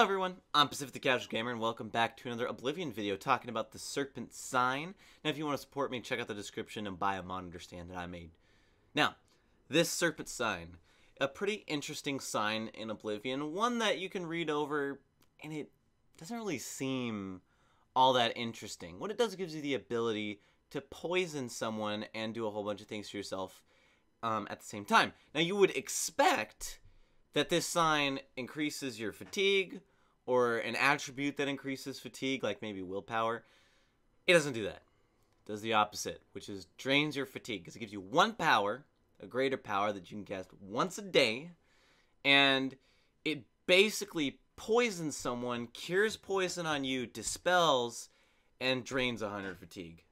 Hello everyone, I'm Pacific the Casual Gamer and welcome back to another Oblivion video talking about the Serpent Sign. Now if you want to support me, check out the description and buy a monitor stand that I made. Now, this Serpent Sign, a pretty interesting sign in Oblivion, one that you can read over and it doesn't really seem all that interesting. What it does gives you the ability to poison someone and do a whole bunch of things to yourself um, at the same time. Now you would expect that this sign increases your fatigue or an attribute that increases fatigue, like maybe willpower. It doesn't do that. It does the opposite, which is drains your fatigue because it gives you one power, a greater power that you can cast once a day, and it basically poisons someone, cures poison on you, dispels, and drains 100 fatigue.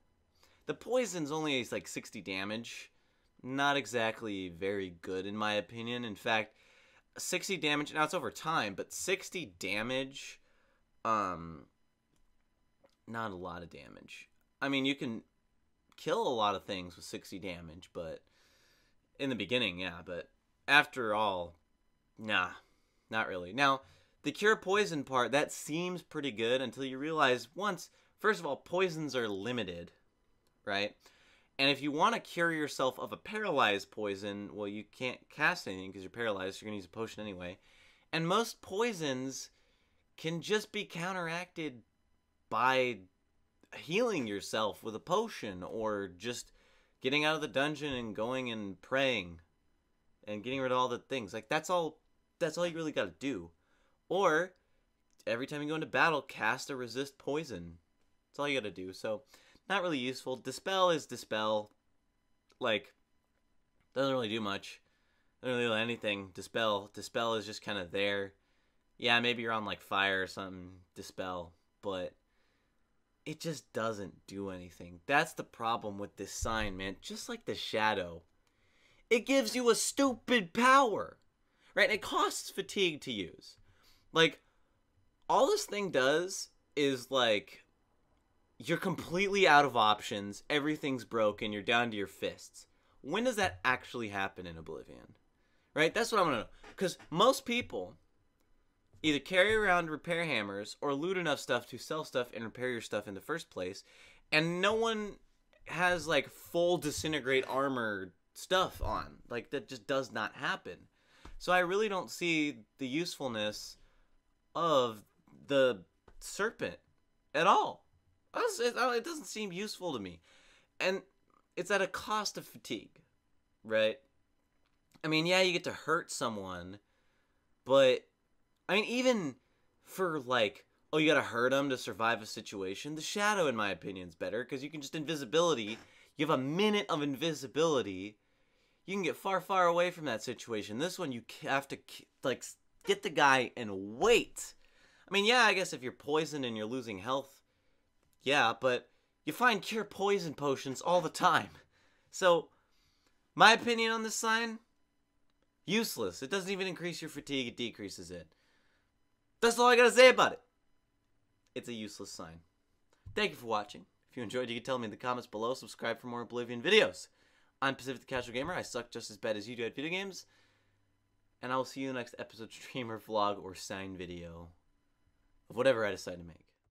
The poison's only like 60 damage. Not exactly very good in my opinion. In fact, 60 damage now it's over time but 60 damage um not a lot of damage. I mean you can kill a lot of things with 60 damage but in the beginning yeah but after all nah not really. Now the cure poison part that seems pretty good until you realize once first of all poisons are limited right and if you want to cure yourself of a paralyzed poison, well, you can't cast anything because you're paralyzed. So you're going to use a potion anyway. And most poisons can just be counteracted by healing yourself with a potion or just getting out of the dungeon and going and praying and getting rid of all the things. Like that's all that's all you really got to do. Or every time you go into battle, cast a resist poison. That's all you got to do. So not really useful. Dispel is Dispel. Like, doesn't really do much. Doesn't really do anything. Dispel. Dispel is just kind of there. Yeah, maybe you're on like fire or something. Dispel. But it just doesn't do anything. That's the problem with this sign, man. Just like the shadow. It gives you a stupid power. Right? It costs fatigue to use. Like, all this thing does is like you're completely out of options. Everything's broken. You're down to your fists. When does that actually happen in Oblivion? Right? That's what I want to know. Because most people either carry around repair hammers or loot enough stuff to sell stuff and repair your stuff in the first place. And no one has like full disintegrate armor stuff on. Like that just does not happen. So I really don't see the usefulness of the serpent at all. Uh, it doesn't seem useful to me. And it's at a cost of fatigue, right? I mean, yeah, you get to hurt someone, but I mean, even for like, oh, you gotta hurt them to survive a situation, the shadow, in my opinion, is better because you can just invisibility. You have a minute of invisibility. You can get far, far away from that situation. This one, you have to like get the guy and wait. I mean, yeah, I guess if you're poisoned and you're losing health, yeah, but you find cure poison potions all the time. So, my opinion on this sign useless. It doesn't even increase your fatigue, it decreases it. That's all I gotta say about it. It's a useless sign. Thank you for watching. If you enjoyed, you can tell me in the comments below. Subscribe for more Oblivion videos. I'm Pacific the Casual Gamer. I suck just as bad as you do at video games. And I will see you in the next episode streamer, vlog, or sign video of whatever I decide to make.